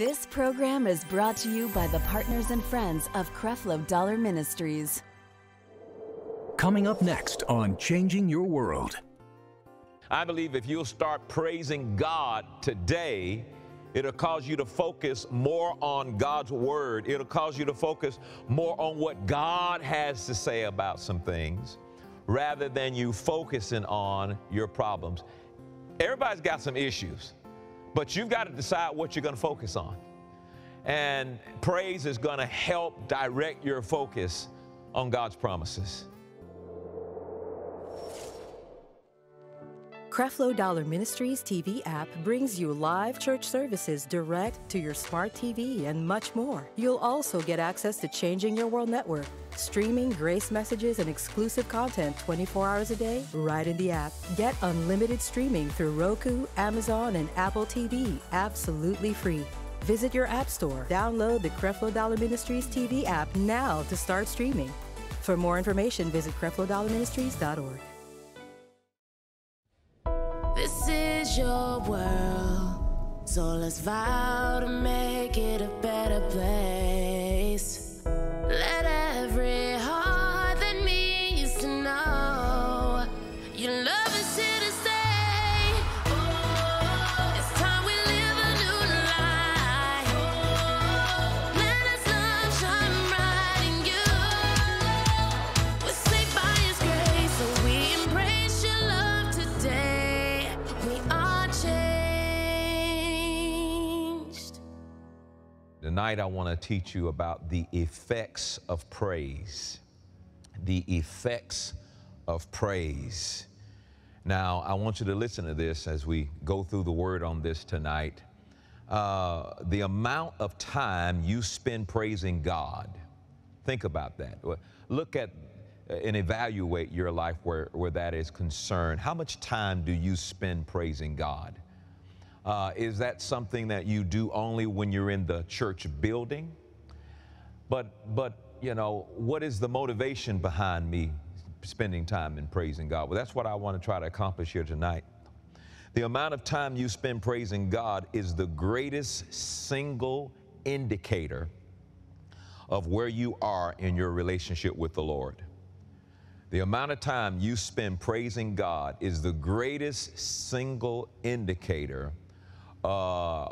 This program is brought to you by the partners and friends of Creflo Dollar Ministries. Coming up next on Changing Your World. I believe if you'll start praising God today, it'll cause you to focus more on God's word. It'll cause you to focus more on what God has to say about some things rather than you focusing on your problems. Everybody's got some issues, but you've got to decide what you're going to focus on. And praise is going to help direct your focus on God's promises. Creflo Dollar Ministries TV app brings you live church services direct to your smart TV and much more. You'll also get access to Changing Your World Network, streaming grace messages and exclusive content 24 hours a day right in the app. Get unlimited streaming through Roku, Amazon, and Apple TV absolutely free. Visit your app store, download the Creflo Dollar Ministries TV app now to start streaming. For more information, visit creflodollarministries.org. is your world, so let's vow to make it a better place. Tonight, I want to teach you about the effects of praise. The effects of praise. Now, I want you to listen to this as we go through the word on this tonight. Uh, the amount of time you spend praising God, think about that. Look at and evaluate your life where, where that is concerned. How much time do you spend praising God? Uh, is that something that you do only when you're in the church building? But, but, you know, what is the motivation behind me spending time in praising God? Well, that's what I want to try to accomplish here tonight. The amount of time you spend praising God is the greatest single indicator of where you are in your relationship with the Lord. The amount of time you spend praising God is the greatest single indicator uh,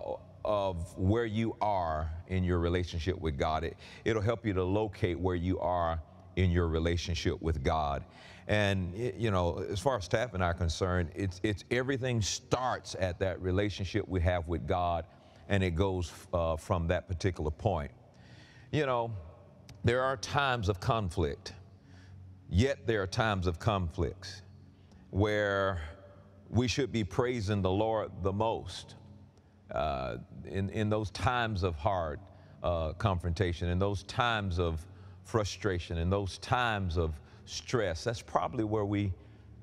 of where you are in your relationship with God. It, it'll help you to locate where you are in your relationship with God. And, you know, as far as Taff and I are concerned, it's, it's everything starts at that relationship we have with God and it goes uh, from that particular point. You know, there are times of conflict. Yet there are times of conflicts where we should be praising the Lord the most. Uh, in, in those times of hard uh, confrontation, in those times of frustration, in those times of stress, that's probably where we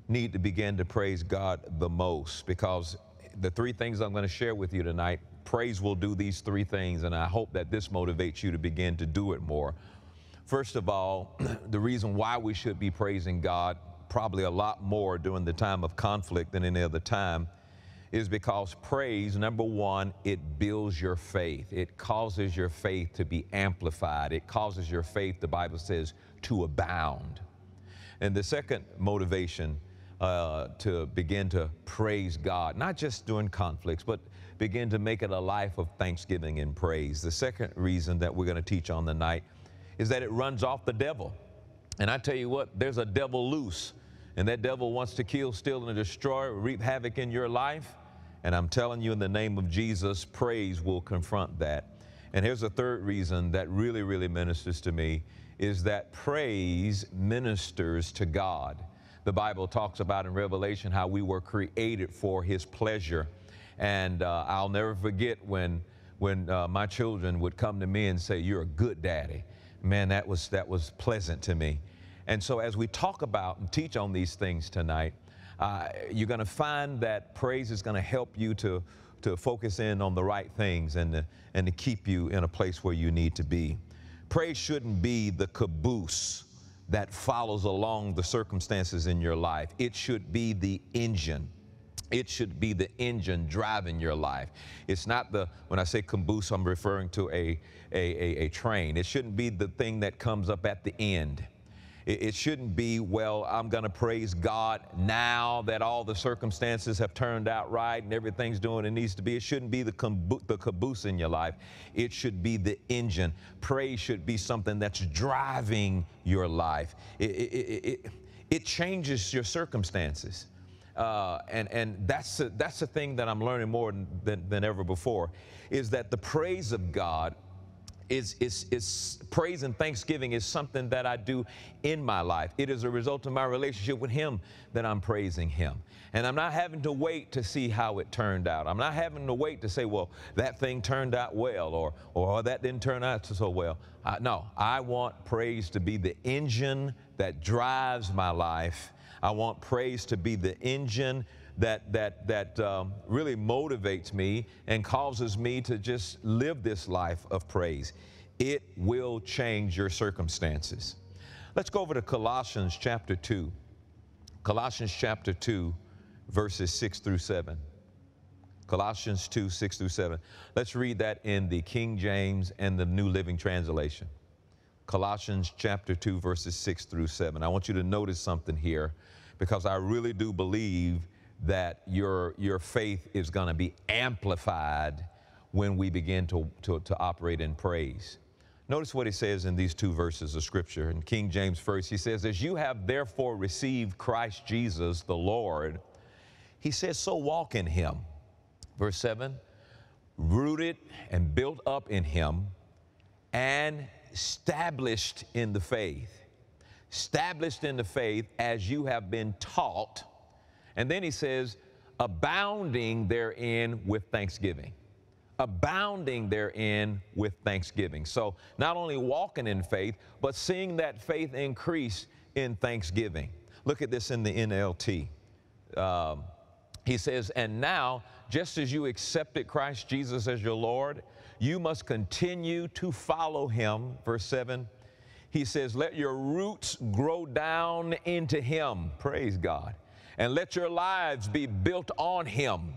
need to begin to praise God the most because the three things I'm going to share with you tonight, praise will do these three things, and I hope that this motivates you to begin to do it more. First of all, the reason why we should be praising God probably a lot more during the time of conflict than any other time is because praise, number one, it builds your faith. It causes your faith to be amplified. It causes your faith, the Bible says, to abound. And the second motivation uh, to begin to praise God, not just during conflicts, but begin to make it a life of thanksgiving and praise. The second reason that we're going to teach on the night is that it runs off the devil. And I tell you what, there's a devil loose, and that devil wants to kill, steal, and destroy, reap havoc in your life. And I'm telling you, in the name of Jesus, praise will confront that. And here's a third reason that really, really ministers to me is that praise ministers to God. The Bible talks about in Revelation how we were created for His pleasure. And uh, I'll never forget when, when uh, my children would come to me and say, You're a good daddy. Man, that was, that was pleasant to me. And so, as we talk about and teach on these things tonight, uh, you're going to find that praise is going to help you to, to focus in on the right things and to, and to keep you in a place where you need to be. Praise shouldn't be the caboose that follows along the circumstances in your life, it should be the engine. It should be the engine driving your life. It's not the, when I say caboose, I'm referring to a, a, a, a train. It shouldn't be the thing that comes up at the end. It, it shouldn't be, well, I'm going to praise God now that all the circumstances have turned out right and everything's doing it needs to be. It shouldn't be the, the caboose in your life. It should be the engine. Praise should be something that's driving your life. It, it, it, it changes your circumstances. Uh, and and that's a, that's the thing that I'm learning more than, than ever before, is that the praise of God is, is, is praise and thanksgiving is something that I do in my life. It is a result of my relationship with Him that I'm praising Him. And I'm not having to wait to see how it turned out. I'm not having to wait to say, well, that thing turned out well or, or that didn't turn out so well. Uh, no, I want praise to be the engine that drives my life. I want praise to be the engine that, that, that um, really motivates me and causes me to just live this life of praise. It will change your circumstances. Let's go over to Colossians chapter 2. Colossians chapter 2, verses 6 through 7. Colossians 2, 6 through 7. Let's read that in the King James and the New Living Translation. Colossians chapter 2, verses 6 through 7. I want you to notice something here because I really do believe that your, your faith is going to be amplified when we begin to, to, to operate in praise. Notice what he says in these two verses of scripture. In King James first, he says, As you have therefore received Christ Jesus the Lord, he says, so walk in him. Verse 7 rooted and built up in him and established in the faith. Established in the faith as you have been taught and then he says, abounding therein with thanksgiving. Abounding therein with thanksgiving. So not only walking in faith, but seeing that faith increase in thanksgiving. Look at this in the NLT. Um, he says, And now, just as you accepted Christ Jesus as your Lord, you must continue to follow him. Verse 7, he says, Let your roots grow down into him. Praise God and let your lives be built on Him.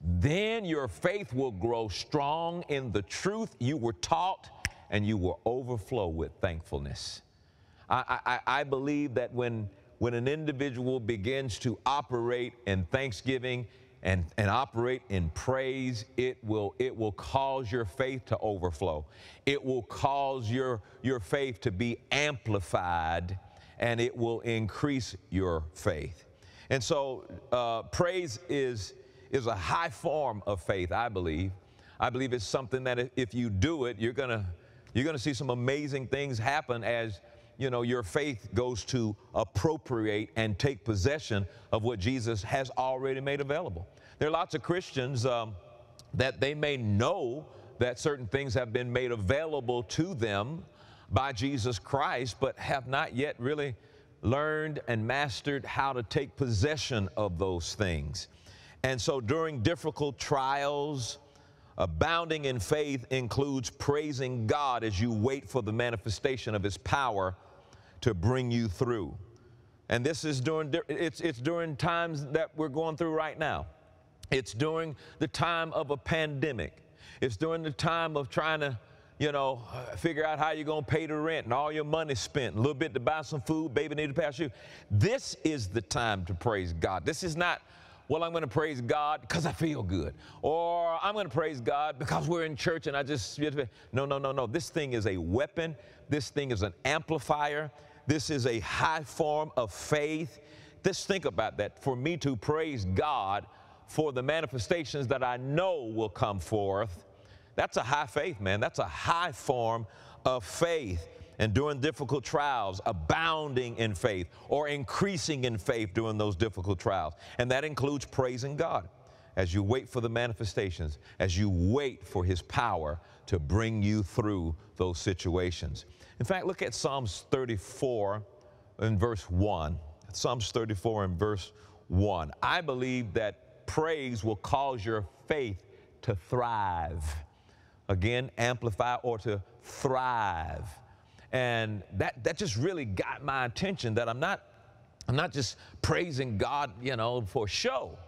Then your faith will grow strong in the truth you were taught, and you will overflow with thankfulness. I, I, I believe that when, when an individual begins to operate in thanksgiving and, and operate in praise, it will, it will cause your faith to overflow. It will cause your, your faith to be amplified, and it will increase your faith. And so uh, praise is, is a high form of faith, I believe. I believe it's something that if you do it, you're gonna, you're gonna see some amazing things happen as you know, your faith goes to appropriate and take possession of what Jesus has already made available. There are lots of Christians um, that they may know that certain things have been made available to them by Jesus Christ, but have not yet really learned and mastered how to take possession of those things. And so during difficult trials, uh, abounding in faith includes praising God as you wait for the manifestation of His power to bring you through. And this is during, it's, it's during times that we're going through right now. It's during the time of a pandemic. It's during the time of trying to you know, uh, figure out how you're going to pay the rent and all your money spent, a little bit to buy some food, baby need to pass you. This is the time to praise God. This is not, well, I'm going to praise God because I feel good, or I'm going to praise God because we're in church and I just, no, no, no, no. This thing is a weapon. This thing is an amplifier. This is a high form of faith. Just think about that. For me to praise God for the manifestations that I know will come forth that's a high faith, man. That's a high form of faith. And during difficult trials, abounding in faith or increasing in faith during those difficult trials. And that includes praising God as you wait for the manifestations, as you wait for His power to bring you through those situations. In fact, look at Psalms 34 in verse 1. Psalms 34 in verse 1. I believe that praise will cause your faith to thrive again, amplify or to thrive. And that, that just really got my attention that I'm not, I'm not just praising God, you know, for show.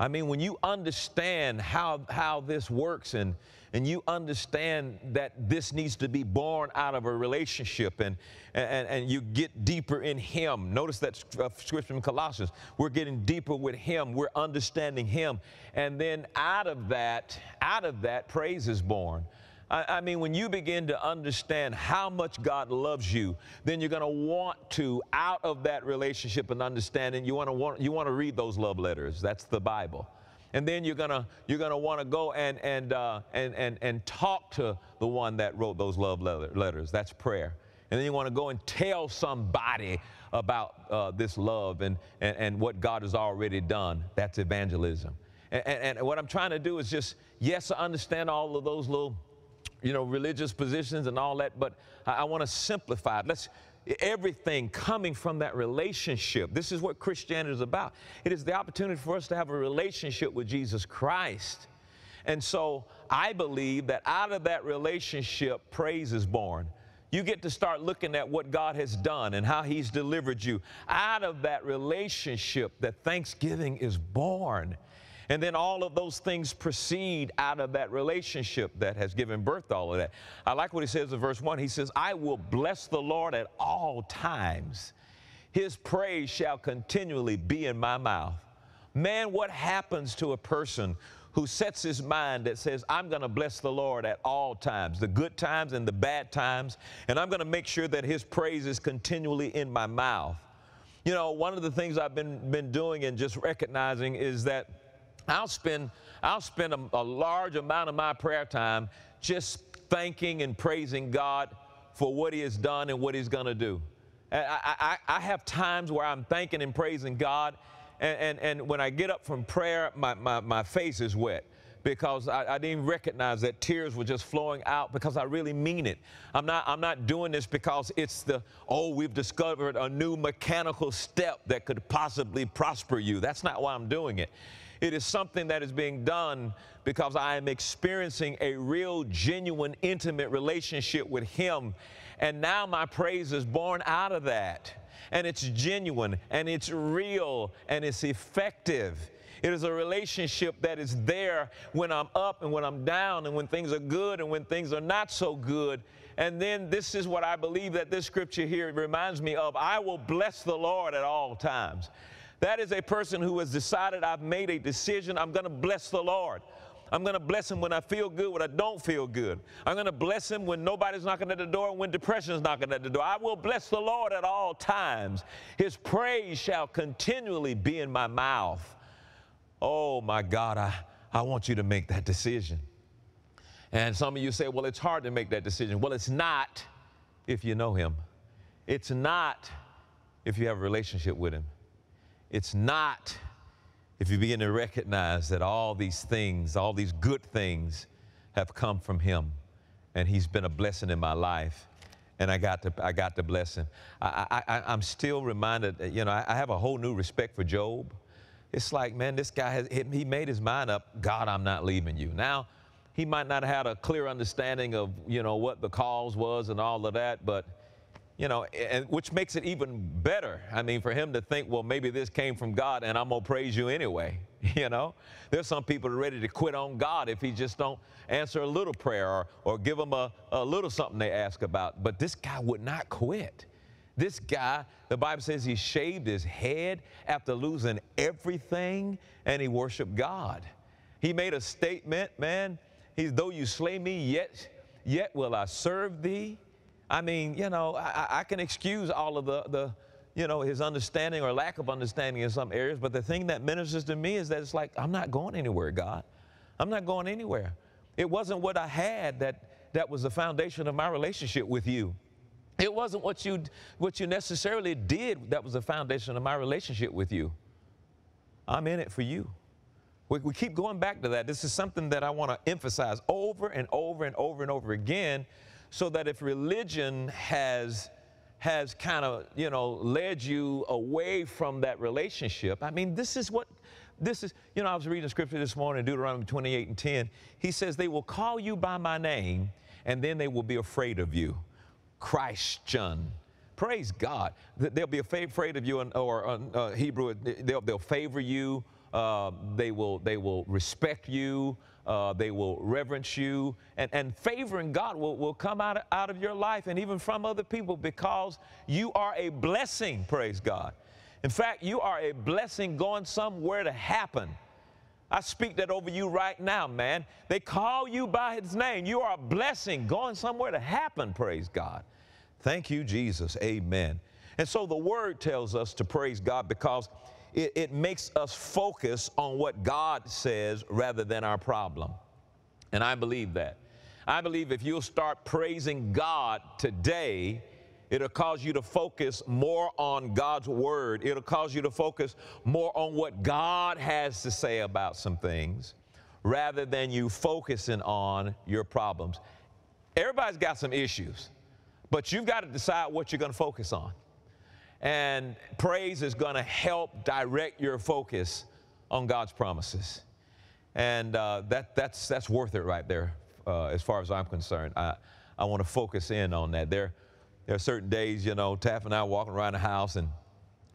I mean, when you understand how, how this works and, and you understand that this needs to be born out of a relationship and, and, and you get deeper in Him. Notice that uh, scripture in Colossians. We're getting deeper with Him. We're understanding Him. And then out of that, out of that, praise is born. I, mean, when you begin to understand how much God loves you, then you're going to want to, out of that relationship and understanding, you want to want you want to read those love letters. That's the Bible and then you're gonna you're gonna want to go and and, uh, and and and talk to the one that wrote those love letters. That's prayer. And then you want to go and tell somebody about uh, this love and, and and what God has already done. That's evangelism. And, and, and what I'm trying to do is just yes, I understand all of those little you know religious positions and all that, but I, I want to simplify it. Let's everything coming from that relationship. This is what Christianity is about. It is the opportunity for us to have a relationship with Jesus Christ. And so I believe that out of that relationship, praise is born. You get to start looking at what God has done and how He's delivered you. Out of that relationship, that thanksgiving is born. And then all of those things proceed out of that relationship that has given birth to all of that. I like what he says in verse 1. He says, I will bless the Lord at all times. His praise shall continually be in my mouth. Man, what happens to a person who sets his mind that says, I'm going to bless the Lord at all times, the good times and the bad times, and I'm going to make sure that his praise is continually in my mouth. You know, one of the things I've been, been doing and just recognizing is that I'll spend, I'll spend a, a large amount of my prayer time just thanking and praising God for what He has done and what He's going to do. I, I, I, have times where I'm thanking and praising God, and, and, and when I get up from prayer, my, my, my face is wet because I, I, didn't recognize that tears were just flowing out because I really mean it. I'm not, I'm not doing this because it's the, oh, we've discovered a new mechanical step that could possibly prosper you. That's not why I'm doing it. It is something that is being done because I am experiencing a real, genuine, intimate relationship with Him. And now my praise is born out of that. And it's genuine and it's real and it's effective. It is a relationship that is there when I'm up and when I'm down and when things are good and when things are not so good. And then this is what I believe that this scripture here reminds me of I will bless the Lord at all times. That is a person who has decided, I've made a decision, I'm going to bless the Lord. I'm going to bless him when I feel good, when I don't feel good. I'm going to bless him when nobody's knocking at the door and when depression is knocking at the door. I will bless the Lord at all times. His praise shall continually be in my mouth. Oh my God, I, I want you to make that decision. And some of you say, well, it's hard to make that decision. Well, it's not if you know him. It's not if you have a relationship with him. It's not if you begin to recognize that all these things, all these good things have come from Him and He's been a blessing in my life. And I got to, I got to bless him. I, I, I'm still reminded, uh, you know, I, I have a whole new respect for Job. It's like, man, this guy has, he made his mind up, God, I'm not leaving you. Now, he might not have had a clear understanding of, you know, what the cause was and all of that, but you know, and which makes it even better. I mean, for him to think, well, maybe this came from God and I'm going to praise you anyway. You know, there's some people ready to quit on God if he just don't answer a little prayer or, or give them a, a little something they ask about. But this guy would not quit. This guy, the Bible says he shaved his head after losing everything and he worshiped God. He made a statement, man, he's though you slay me, yet, yet will I serve thee. I mean, you know, I, I can excuse all of the, the, you know, his understanding or lack of understanding in some areas, but the thing that ministers to me is that it's like, I'm not going anywhere, God. I'm not going anywhere. It wasn't what I had that, that was the foundation of my relationship with you. It wasn't what you, what you necessarily did that was the foundation of my relationship with you. I'm in it for you. We, we keep going back to that. This is something that I want to emphasize over and over and over and over again so that if religion has has kind of you know led you away from that relationship i mean this is what this is you know i was reading scripture this morning deuteronomy 28 and 10 he says they will call you by my name and then they will be afraid of you. Christian praise god. They'll be afraid of you or uh, hebrew they'll, they'll favor you uh, they, will, they will respect you, uh, they will reverence you, and, and favoring God will, will come out of, out of your life and even from other people because you are a blessing, praise God. In fact, you are a blessing going somewhere to happen. I speak that over you right now, man. They call you by his name. You are a blessing going somewhere to happen, praise God. Thank you, Jesus. Amen. And so the word tells us to praise God because it, it makes us focus on what God says rather than our problem. And I believe that. I believe if you'll start praising God today, It'll cause you to focus more on God's word. It'll cause you to focus more on what God has to say about some things rather than you focusing on your problems. Everybody's got some issues, but you've got to decide what you're going to focus on. And praise is going to help direct your focus on God's promises. And uh, that, that's, that's worth it right there, uh, as far as I'm concerned. I, I want to focus in on that. There, there are certain days, you know, Taff and I are walking around the house and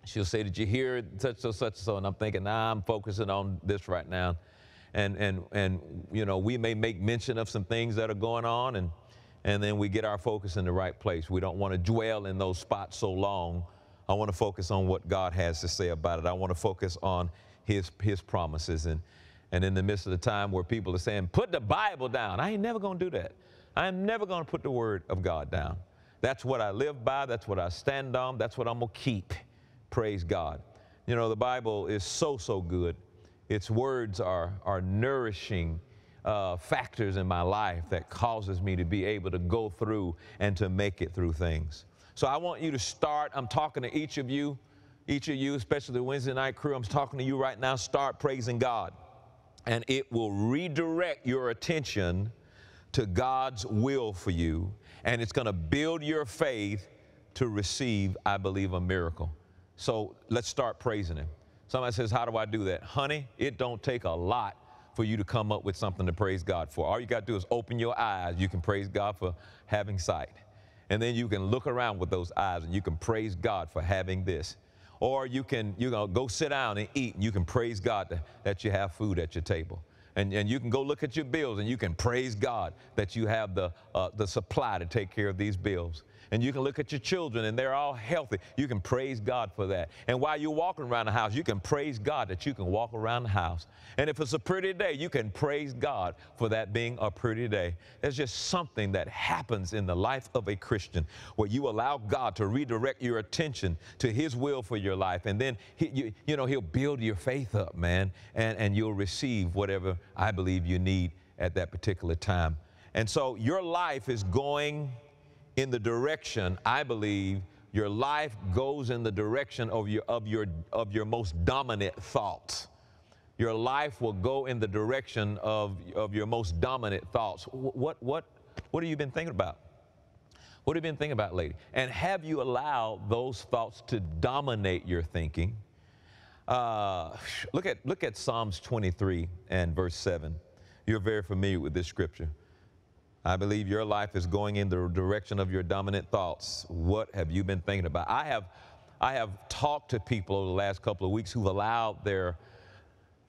she'll say, Did you hear such so such so? And I'm thinking, nah, I'm focusing on this right now. And and and you know, we may make mention of some things that are going on and and then we get our focus in the right place. We don't want to dwell in those spots so long. I want to focus on what God has to say about it. I want to focus on his his promises and and in the midst of the time where people are saying, put the Bible down, I ain't never gonna do that. I'm never gonna put the word of God down. That's what I live by. That's what I stand on. That's what I'm going to keep. Praise God. You know, the Bible is so, so good. Its words are, are nourishing uh, factors in my life that causes me to be able to go through and to make it through things. So I want you to start. I'm talking to each of you, each of you, especially the Wednesday night crew. I'm talking to you right now. Start praising God. And it will redirect your attention to God's will for you and it's going to build your faith to receive, I believe, a miracle. So let's start praising Him. Somebody says, How do I do that? Honey, it don't take a lot for you to come up with something to praise God for. All you got to do is open your eyes. You can praise God for having sight. And then you can look around with those eyes and you can praise God for having this. Or you can you know, go sit down and eat and you can praise God that, you have food at your table and, and you can go look at your bills and you can praise God that you have the, uh, the supply to take care of these bills and you can look at your children and they're all healthy. You can praise God for that. And while you're walking around the house, you can praise God that you can walk around the house. And if it's a pretty day, you can praise God for that being a pretty day. There's just something that happens in the life of a Christian where you allow God to redirect your attention to His will for your life. And then, he, you, you know, He'll build your faith up, man, and, and you'll receive whatever I believe you need at that particular time. And so your life is going in the direction, I believe, your life goes in the direction of your, of your, of your most dominant thoughts. Your life will go in the direction of, of your most dominant thoughts. What, what, what have you been thinking about? What have you been thinking about lately? And have you allowed those thoughts to dominate your thinking? Uh, look, at, look at Psalms 23 and verse 7. You're very familiar with this scripture. I believe your life is going in the direction of your dominant thoughts. What have you been thinking about? I have, I have talked to people over the last couple of weeks who've allowed their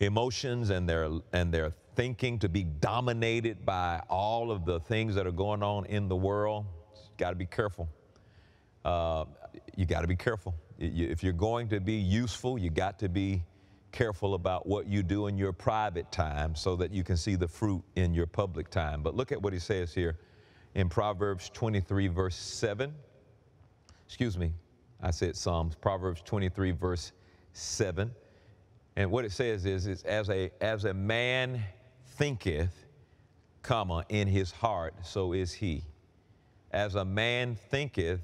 emotions and their, and their thinking to be dominated by all of the things that are going on in the world. Got to be careful. Uh, you got to be careful. If you're going to be useful, you got to be careful about what you do in your private time so that you can see the fruit in your public time. But look at what he says here in Proverbs 23, verse 7. Excuse me, I said Psalms, Proverbs 23, verse 7. And what it says is, as, a, as a man thinketh, comma, in his heart, so is he. As a man thinketh,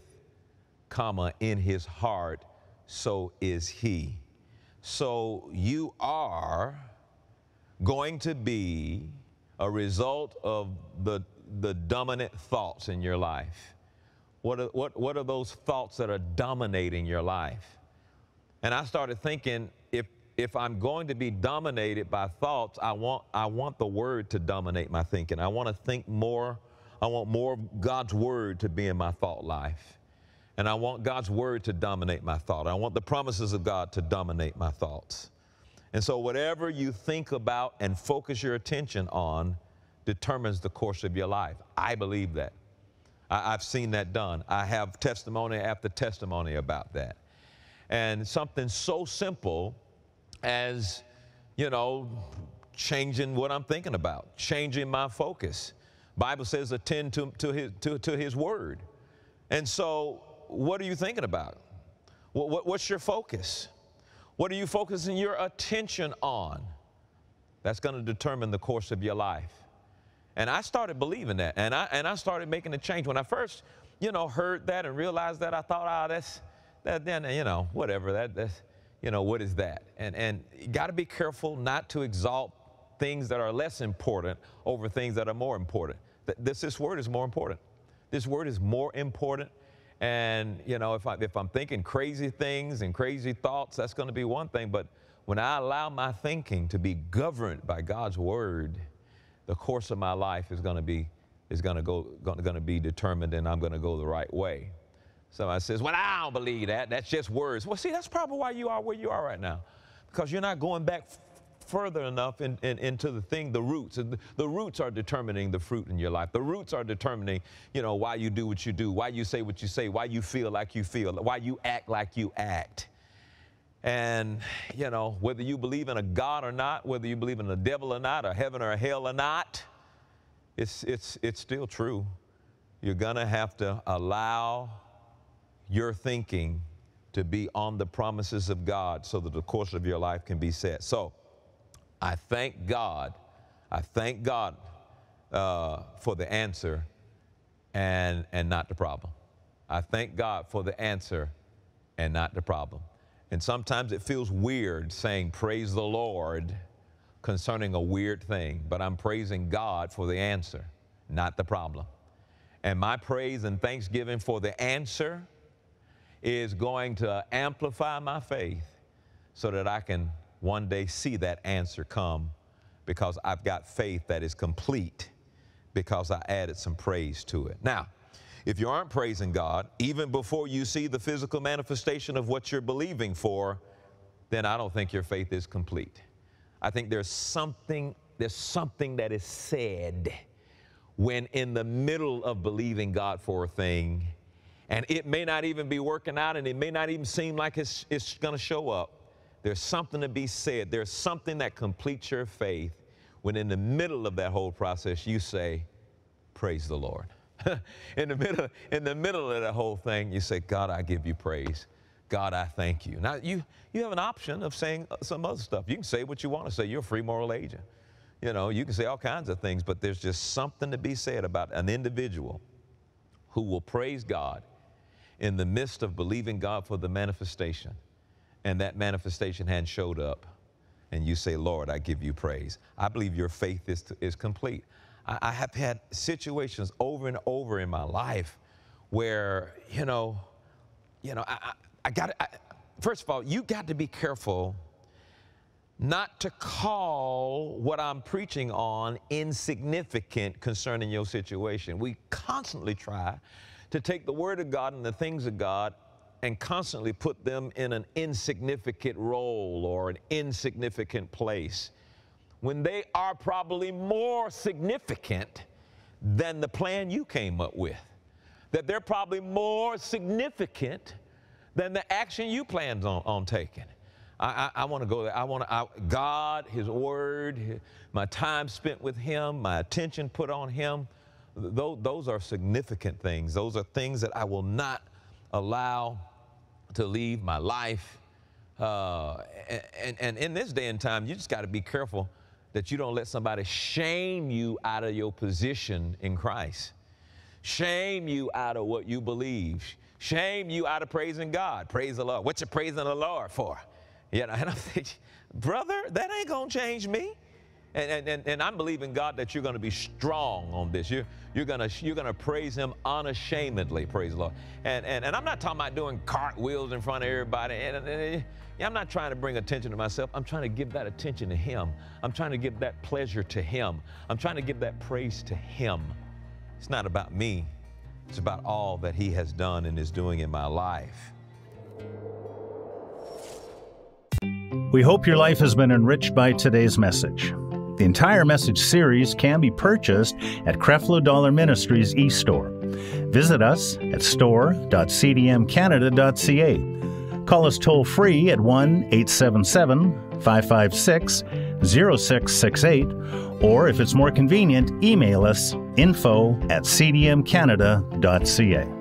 comma, in his heart, so is he. So you are going to be a result of the, the dominant thoughts in your life. What are, what, what are those thoughts that are dominating your life? And I started thinking if, if I'm going to be dominated by thoughts, I want, I want the word to dominate my thinking. I want to think more. I want more of God's word to be in my thought life. And I want God's word to dominate my thought. I want the promises of God to dominate my thoughts. And so, whatever you think about and focus your attention on determines the course of your life. I believe that. I, have seen that done. I have testimony after testimony about that. And something so simple as, you know, changing what I'm thinking about, changing my focus. Bible says attend to, to, his, to, to his word. And so, what are you thinking about? What, what, what's your focus? What are you focusing your attention on? That's going to determine the course of your life. And I started believing that, and I, and I started making a change. When I first, you know, heard that and realized that, I thought, oh, that's, that, then, you know, whatever, that, that's, you know, what is that? And, and you got to be careful not to exalt things that are less important over things that are more important. This, this word is more important. This word is more important and, you know, if, I, if I'm thinking crazy things and crazy thoughts, that's going to be one thing. But when I allow my thinking to be governed by God's word, the course of my life is going to be is going to go going to be determined and I'm going to go the right way. Somebody says, "Well, I don't believe that. That's just words." Well, see, that's probably why you are where you are right now, because you're not going back further enough in, in, into the thing, the roots. The, roots are determining the fruit in your life. The roots are determining, you know, why you do what you do, why you say what you say, why you feel like you feel, why you act like you act. And, you know, whether you believe in a God or not, whether you believe in a devil or not, a heaven or hell or not, it's, it's, it's still true. You're going to have to allow your thinking to be on the promises of God so that the course of your life can be set. So, I thank God. I thank God uh, for the answer and, and not the problem. I thank God for the answer and not the problem. And sometimes it feels weird saying, Praise the Lord concerning a weird thing, but I'm praising God for the answer, not the problem. And my praise and thanksgiving for the answer is going to amplify my faith so that I can one day see that answer come because I've got faith that is complete because I added some praise to it. Now, if you aren't praising God, even before you see the physical manifestation of what you're believing for, then I don't think your faith is complete. I think there's something, there's something that is said when in the middle of believing God for a thing, and it may not even be working out and it may not even seem like it's, it's going to show up. There's something to be said. There's something that completes your faith when in the middle of that whole process you say, Praise the Lord. in, the middle, in the middle of that whole thing, you say, God, I give you praise. God, I thank you. Now, you, you have an option of saying uh, some other stuff. You can say what you want to say. You're a free moral agent. You know, you can say all kinds of things, but there's just something to be said about an individual who will praise God in the midst of believing God for the manifestation and that manifestation hadn't showed up, and you say, Lord, I give you praise, I believe your faith is, is complete. I, I have had situations over and over in my life where, you know, you know, I, I, I got first of all, you got to be careful not to call what I'm preaching on insignificant concerning your situation. We constantly try to take the Word of God and the things of God and constantly put them in an insignificant role or an insignificant place when they are probably more significant than the plan you came up with. That they're probably more significant than the action you planned on, on taking. I, I, I want to go there. I want to, God, His Word, my time spent with Him, my attention put on Him, those, those are significant things. Those are things that I will not allow to leave my life. Uh, and, and in this day and time, you just got to be careful that you don't let somebody shame you out of your position in Christ, shame you out of what you believe, shame you out of praising God. Praise the Lord. What you praising the Lord for? You know, and I'm thinking, brother, that ain't gonna change me. And, and, and, I'm believing, God, that you're going to be strong on this. You're, you're going to you're gonna praise Him unashamedly, praise the Lord. And, and, and I'm not talking about doing cartwheels in front of everybody. And, and, and, I'm not trying to bring attention to myself. I'm trying to give that attention to Him. I'm trying to give that pleasure to Him. I'm trying to give that praise to Him. It's not about me, it's about all that He has done and is doing in my life. We hope your life has been enriched by today's message. The entire message series can be purchased at Creflo Dollar Ministries e-store. Visit us at store.cdmcanada.ca. Call us toll free at 1 877 556 0668, or if it's more convenient, email us info at cdmcanada.ca.